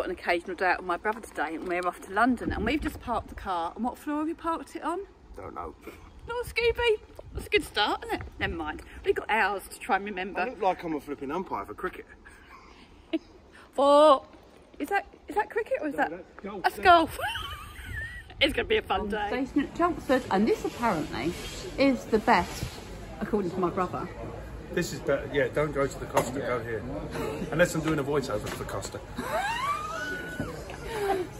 got an occasional day out with my brother today and we're off to London and we've just parked the car. And what floor have we parked it on? Don't know. Not Scooby. That's a good start, isn't it? Never mind. We've got hours to try and remember. I remember. look like I'm a flipping umpire for cricket. Four. Oh, is that is that cricket or is that that's golf. that's golf? it's gonna be a fun day. Station at Chelmsford, and this apparently is the best, according to my brother. This is better. Yeah, don't go to the Costa, go here. Unless I'm doing a voiceover for the Costa.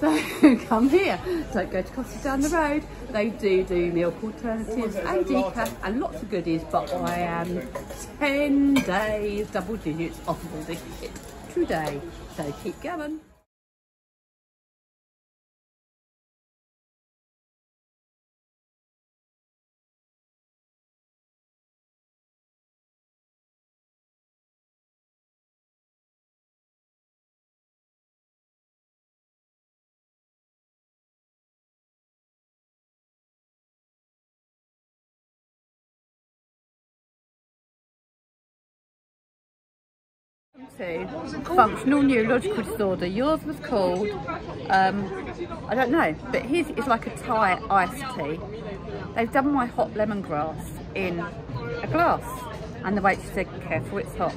So come here. Don't go to Costa down the road. They do do milk alternatives and decaf and lots of goodies, but I am 10 days double digits off of all this shit today. So keep going. To functional neurological disorder. Yours was called, um, I don't know, but his is like a Thai iced tea. They've done my hot lemongrass in a glass. And the waitress said, careful, it's hot.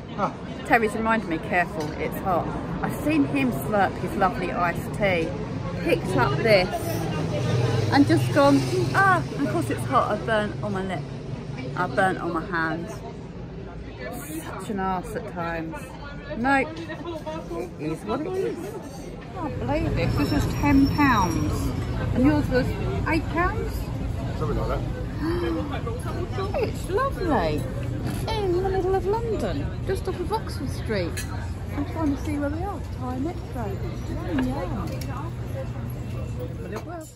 Terry's reminded me, careful, it's hot. I've seen him slurp his lovely iced tea, picked up this, and just gone, ah, and of course it's hot, I've burnt on my lip. I've burnt on my hands such an arse at times. No, it is what it is. I can't believe this. This was ten pounds, and yours was eight pounds. Something like that. It's lovely. In the middle of London, just off of Oxford Street. I'm trying to see where we are. Thai Metro. Oh, yeah. But it will.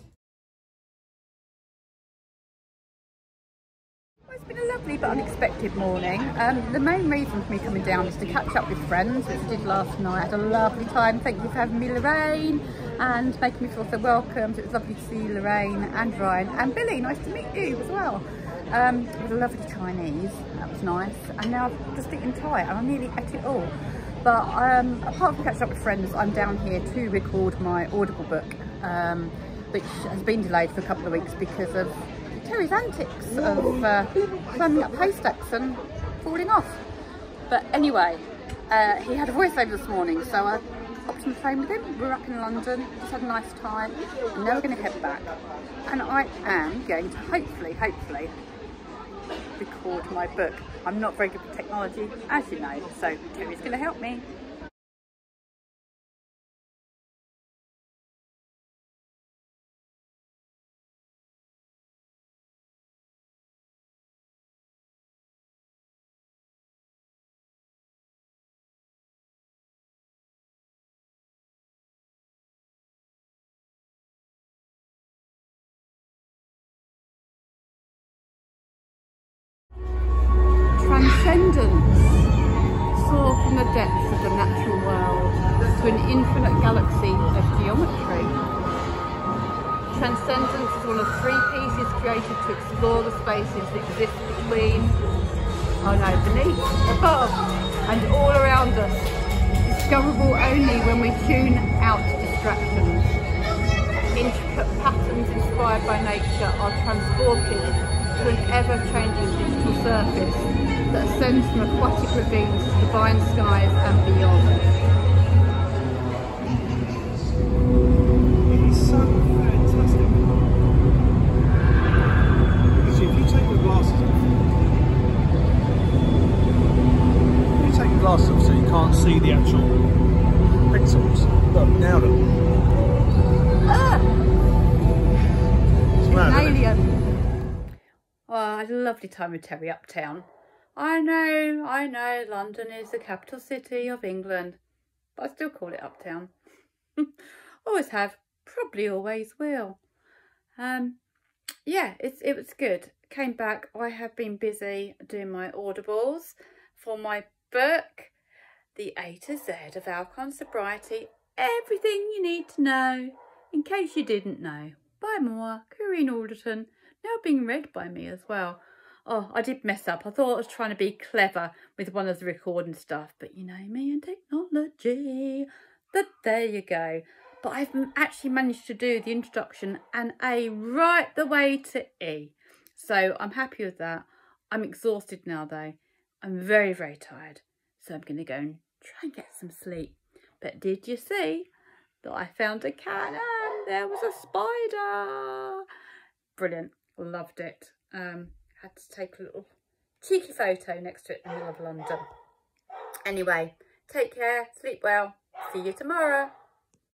Lovely but unexpected morning. Um, the main reason for me coming down is to catch up with friends, which I did last night. I had a lovely time. Thank you for having me, Lorraine, and making me feel so welcomed. It was lovely to see Lorraine, and Ryan, and Billy. Nice to meet you as well. Um, it was a lovely Chinese. That was nice. And now I've just eaten Thai, and I nearly ate it all. But um, apart from catching up with friends, I'm down here to record my Audible book, um, which has been delayed for a couple of weeks because of Terry's antics of uh, climbing up haystacks and falling off. But anyway, uh, he had a voiceover this morning, so I hopped on the train with him. We're up in London, just had a nice time, and now we're going to head back. And I am going to hopefully, hopefully, record my book. I'm not very good with technology, as you know, so Terry's going to help me. Transcendence. Soar from the depths of the natural world to an infinite galaxy of geometry. Transcendence is one of three pieces created to explore the spaces that exist between, oh no, beneath, above, and all around us. Discoverable only when we tune out distractions. Intricate patterns inspired by nature are transported to an ever-changing digital surface that ascends from aquatic ravines to divine skies and beyond. It's so fantastic. See, if you take the glasses off, you take the glasses so you can't see the actual pixels. Look, now look. Ah! It's mad, alien. Oh, I had a lovely time with Terry Uptown. I know, I know, London is the capital city of England, but I still call it Uptown. always have, probably always will. Um, yeah, it's it was good. Came back. I have been busy doing my audibles for my book, The A to Z of Alcon Sobriety. Everything you need to know, in case you didn't know, by Moore, Corinne Alderton, now being read by me as well. Oh, I did mess up. I thought I was trying to be clever with one of the recording stuff, but you know me and technology. But there you go. But I've actually managed to do the introduction and A right the way to E. So I'm happy with that. I'm exhausted now though. I'm very, very tired. So I'm going to go and try and get some sleep. But did you see that I found a cat and there was a spider? Brilliant. Loved it. Um, had to take a little cheeky photo next to it in the middle of London. Anyway, take care, sleep well, see you tomorrow.